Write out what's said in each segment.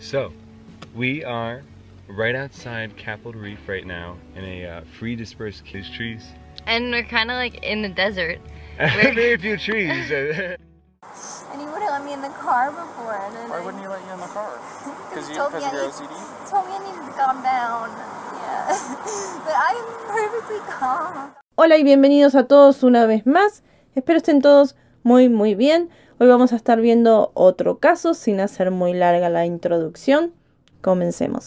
So, we are right outside Capitol Reef right now in a uh, free dispersed kiss trees. And we're kind of like in the desert. Very few trees. And he wouldn't let me in the car before. And then Why I- wouldn't he let you in the car? Because he you told me I of your need- OCD? told me I needed to calm down. Yeah. but I'm perfectly calm. Hola y bienvenidos a todos una vez más. Espero estén todos muy muy bien. Hoy vamos a estar viendo otro caso sin hacer muy larga la introducción. Comencemos.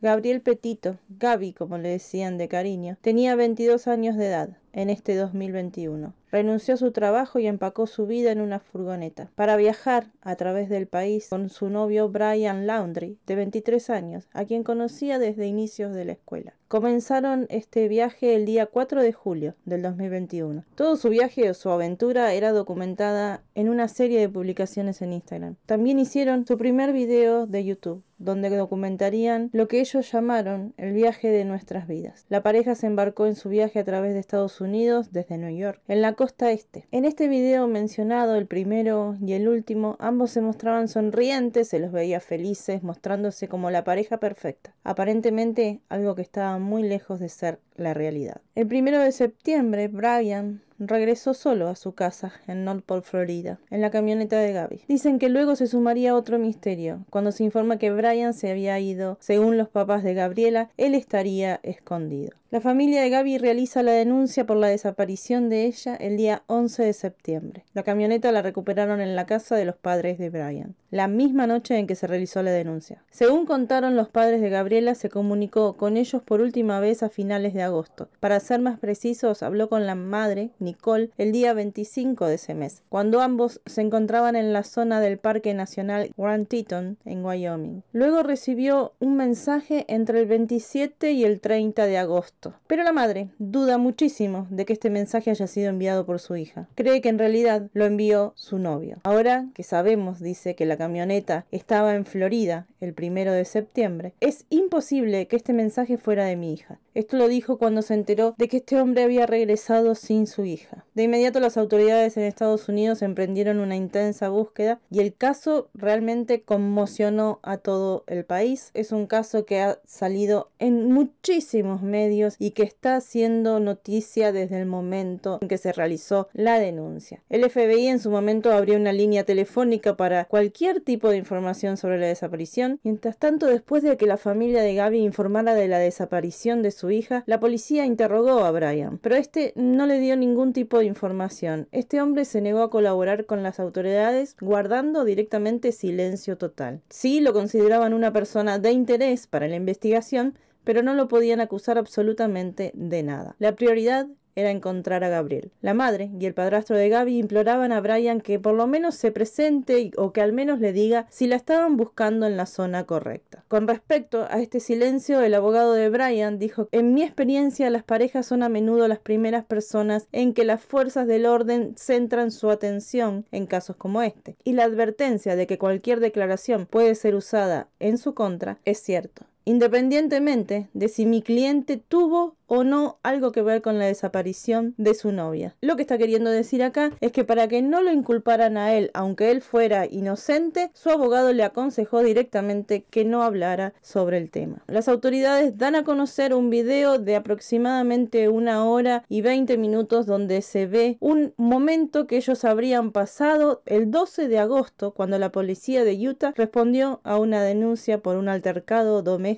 Gabriel Petito, Gaby como le decían de cariño, tenía 22 años de edad en este 2021. Renunció a su trabajo y empacó su vida en una furgoneta para viajar a través del país con su novio Brian Laundry, de 23 años, a quien conocía desde inicios de la escuela. Comenzaron este viaje el día 4 de julio del 2021. Todo su viaje o su aventura era documentada en una serie de publicaciones en Instagram. También hicieron su primer video de YouTube, donde documentarían lo que ellos llamaron el viaje de nuestras vidas. La pareja se embarcó en su viaje a través de Estados Unidos desde New York, en la costa este. En este video mencionado, el primero y el último, ambos se mostraban sonrientes, se los veía felices, mostrándose como la pareja perfecta. Aparentemente algo que estaba muy lejos de ser la realidad. El primero de septiembre, Brian regresó solo a su casa en Northport, Florida, en la camioneta de Gaby. Dicen que luego se sumaría otro misterio. Cuando se informa que Brian se había ido, según los papás de Gabriela, él estaría escondido. La familia de Gaby realiza la denuncia por la desaparición de ella el día 11 de septiembre. La camioneta la recuperaron en la casa de los padres de Brian, la misma noche en que se realizó la denuncia. Según contaron los padres de Gabriela, se comunicó con ellos por última vez a finales de agosto. Para ser más precisos, habló con la madre, Nicole, el día 25 de ese mes, cuando ambos se encontraban en la zona del Parque Nacional Grand Teton, en Wyoming. Luego recibió un mensaje entre el 27 y el 30 de agosto. Pero la madre duda muchísimo de que este mensaje haya sido enviado por su hija. Cree que en realidad lo envió su novio. Ahora que sabemos, dice, que la camioneta estaba en Florida el primero de septiembre, es imposible que este mensaje fuera de mi hija. Esto lo dijo cuando se enteró de que este hombre había regresado sin su hija. De inmediato las autoridades en Estados Unidos emprendieron una intensa búsqueda y el caso realmente conmocionó a todo el país. Es un caso que ha salido en muchísimos medios y que está haciendo noticia desde el momento en que se realizó la denuncia. El FBI en su momento abrió una línea telefónica para cualquier tipo de información sobre la desaparición. Mientras tanto, después de que la familia de Gaby informara de la desaparición de su hija, la policía interrogó a Brian, pero este no le dio ningún tipo de información. Este hombre se negó a colaborar con las autoridades, guardando directamente silencio total. Sí lo consideraban una persona de interés para la investigación, pero no lo podían acusar absolutamente de nada. La prioridad era encontrar a Gabriel. La madre y el padrastro de Gaby imploraban a Brian que por lo menos se presente o que al menos le diga si la estaban buscando en la zona correcta. Con respecto a este silencio, el abogado de Brian dijo, en mi experiencia las parejas son a menudo las primeras personas en que las fuerzas del orden centran su atención en casos como este. Y la advertencia de que cualquier declaración puede ser usada en su contra es cierto independientemente de si mi cliente tuvo o no algo que ver con la desaparición de su novia. Lo que está queriendo decir acá es que para que no lo inculparan a él, aunque él fuera inocente, su abogado le aconsejó directamente que no hablara sobre el tema. Las autoridades dan a conocer un video de aproximadamente una hora y 20 minutos donde se ve un momento que ellos habrían pasado el 12 de agosto cuando la policía de Utah respondió a una denuncia por un altercado doméstico.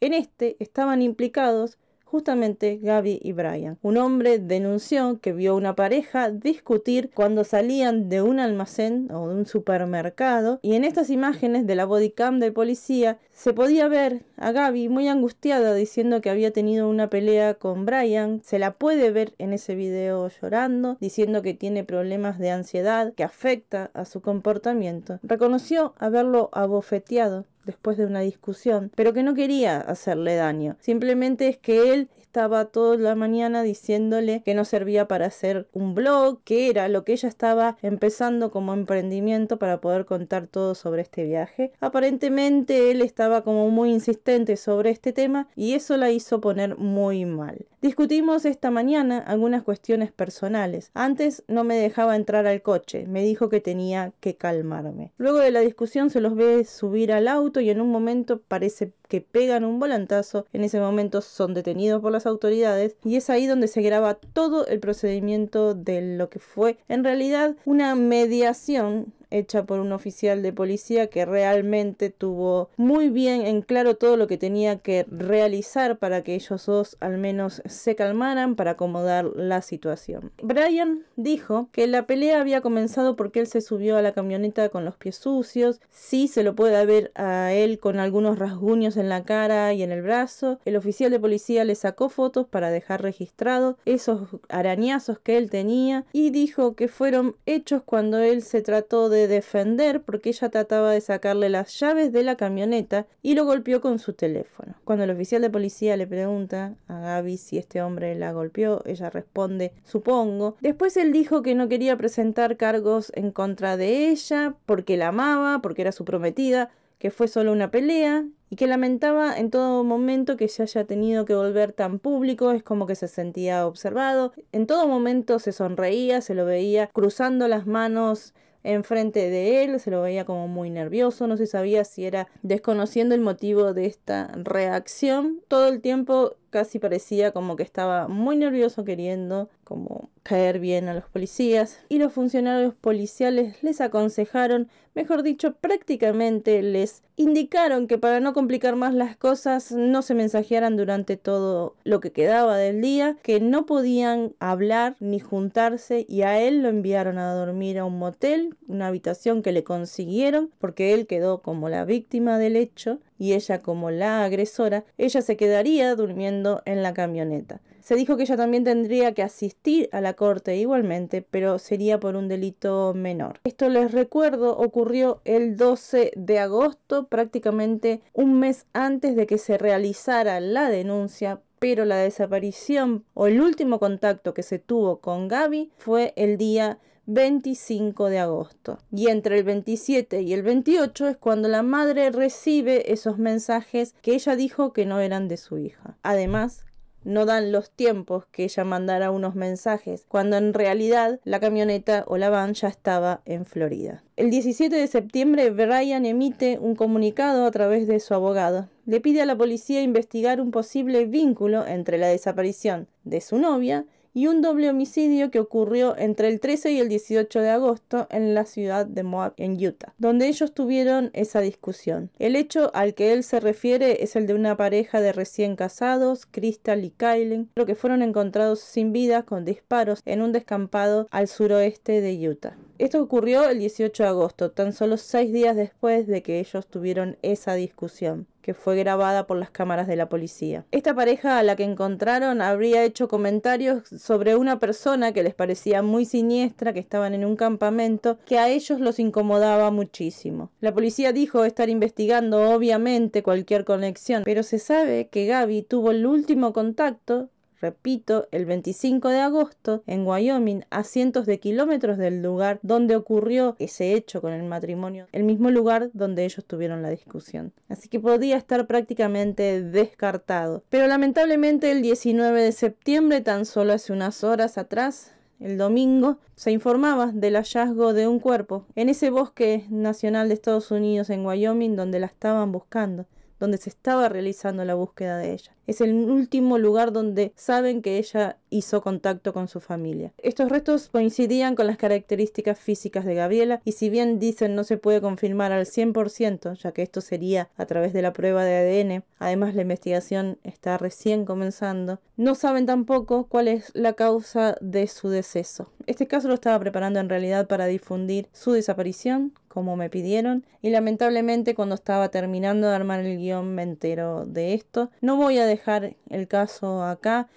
En este estaban implicados justamente Gaby y Brian. Un hombre denunció que vio una pareja discutir cuando salían de un almacén o de un supermercado y en estas imágenes de la bodycam del policía se podía ver a Gaby muy angustiada diciendo que había tenido una pelea con Brian. Se la puede ver en ese video llorando, diciendo que tiene problemas de ansiedad que afecta a su comportamiento. Reconoció haberlo abofeteado después de una discusión, pero que no quería hacerle daño. Simplemente es que él estaba toda la mañana diciéndole que no servía para hacer un blog, que era lo que ella estaba empezando como emprendimiento para poder contar todo sobre este viaje. Aparentemente él estaba como muy insistente sobre este tema y eso la hizo poner muy mal. Discutimos esta mañana algunas cuestiones personales. Antes no me dejaba entrar al coche, me dijo que tenía que calmarme. Luego de la discusión se los ve subir al auto y en un momento parece que pegan un volantazo, en ese momento son detenidos por las autoridades y es ahí donde se graba todo el procedimiento de lo que fue en realidad una mediación hecha por un oficial de policía que realmente tuvo muy bien en claro todo lo que tenía que realizar para que ellos dos al menos se calmaran para acomodar la situación. Brian dijo que la pelea había comenzado porque él se subió a la camioneta con los pies sucios, sí se lo puede ver a él con algunos rasguños en la cara y en el brazo. El oficial de policía le sacó fotos para dejar registrado esos arañazos que él tenía y dijo que fueron hechos cuando él se trató de defender porque ella trataba de sacarle las llaves de la camioneta y lo golpeó con su teléfono. Cuando el oficial de policía le pregunta a Gaby si este hombre la golpeó, ella responde supongo. Después él dijo que no quería presentar cargos en contra de ella porque la amaba, porque era su prometida, que fue solo una pelea y que lamentaba en todo momento que se haya tenido que volver tan público, es como que se sentía observado, en todo momento se sonreía, se lo veía cruzando las manos enfrente de él, se lo veía como muy nervioso, no se sabía si era desconociendo el motivo de esta reacción. Todo el tiempo casi parecía como que estaba muy nervioso queriendo como caer bien a los policías y los funcionarios policiales les aconsejaron, mejor dicho, prácticamente les indicaron que para no complicar más las cosas no se mensajearan durante todo lo que quedaba del día, que no podían hablar ni juntarse y a él lo enviaron a dormir a un motel, una habitación que le consiguieron porque él quedó como la víctima del hecho y ella como la agresora, ella se quedaría durmiendo en la camioneta. Se dijo que ella también tendría que asistir a la corte igualmente, pero sería por un delito menor. Esto les recuerdo ocurrió el 12 de agosto, prácticamente un mes antes de que se realizara la denuncia pero la desaparición o el último contacto que se tuvo con Gaby fue el día 25 de agosto. Y entre el 27 y el 28 es cuando la madre recibe esos mensajes que ella dijo que no eran de su hija. Además, no dan los tiempos que ella mandara unos mensajes, cuando en realidad la camioneta o la van ya estaba en Florida. El 17 de septiembre, Brian emite un comunicado a través de su abogado. Le pide a la policía investigar un posible vínculo entre la desaparición de su novia y un doble homicidio que ocurrió entre el 13 y el 18 de agosto en la ciudad de Moab, en Utah, donde ellos tuvieron esa discusión. El hecho al que él se refiere es el de una pareja de recién casados, Crystal y Kylen, que fueron encontrados sin vida con disparos en un descampado al suroeste de Utah. Esto ocurrió el 18 de agosto, tan solo seis días después de que ellos tuvieron esa discusión que fue grabada por las cámaras de la policía. Esta pareja a la que encontraron habría hecho comentarios sobre una persona que les parecía muy siniestra, que estaban en un campamento, que a ellos los incomodaba muchísimo. La policía dijo estar investigando obviamente cualquier conexión, pero se sabe que Gaby tuvo el último contacto repito, el 25 de agosto, en Wyoming, a cientos de kilómetros del lugar donde ocurrió ese hecho con el matrimonio, el mismo lugar donde ellos tuvieron la discusión. Así que podía estar prácticamente descartado. Pero lamentablemente el 19 de septiembre, tan solo hace unas horas atrás, el domingo, se informaba del hallazgo de un cuerpo en ese bosque nacional de Estados Unidos en Wyoming donde la estaban buscando donde se estaba realizando la búsqueda de ella. Es el último lugar donde saben que ella hizo contacto con su familia. Estos restos coincidían con las características físicas de Gabriela y si bien dicen no se puede confirmar al 100%, ya que esto sería a través de la prueba de ADN, además la investigación está recién comenzando, no saben tampoco cuál es la causa de su deceso. Este caso lo estaba preparando en realidad para difundir su desaparición, como me pidieron, y lamentablemente cuando estaba terminando de armar el guion me entero de esto. No voy a dejar el caso acá,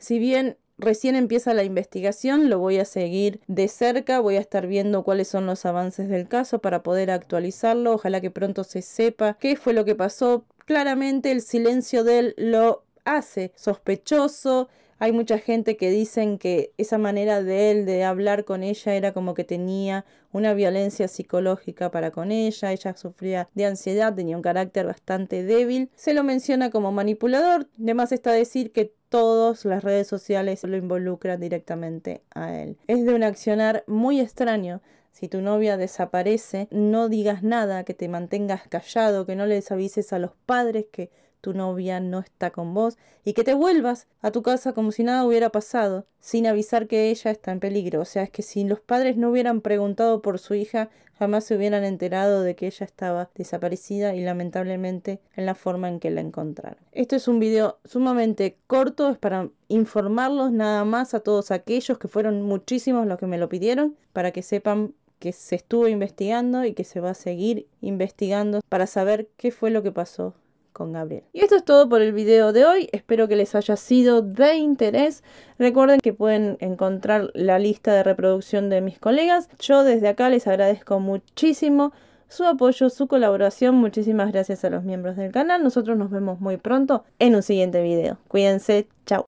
si bien recién empieza la investigación, lo voy a seguir de cerca, voy a estar viendo cuáles son los avances del caso para poder actualizarlo, ojalá que pronto se sepa qué fue lo que pasó. Claramente el silencio de él lo hace sospechoso, hay mucha gente que dicen que esa manera de él de hablar con ella era como que tenía una violencia psicológica para con ella, ella sufría de ansiedad, tenía un carácter bastante débil. Se lo menciona como manipulador, además está decir que todas las redes sociales lo involucran directamente a él. Es de un accionar muy extraño. Si tu novia desaparece, no digas nada, que te mantengas callado, que no les avises a los padres que tu novia no está con vos y que te vuelvas a tu casa como si nada hubiera pasado, sin avisar que ella está en peligro. O sea, es que si los padres no hubieran preguntado por su hija, jamás se hubieran enterado de que ella estaba desaparecida y lamentablemente en la forma en que la encontraron. Esto es un video sumamente corto, es para informarlos nada más a todos aquellos que fueron muchísimos los que me lo pidieron, para que sepan que se estuvo investigando y que se va a seguir investigando para saber qué fue lo que pasó con Gabriel. Y esto es todo por el video de hoy. Espero que les haya sido de interés. Recuerden que pueden encontrar la lista de reproducción de mis colegas. Yo desde acá les agradezco muchísimo su apoyo, su colaboración. Muchísimas gracias a los miembros del canal. Nosotros nos vemos muy pronto en un siguiente video. Cuídense. Chao.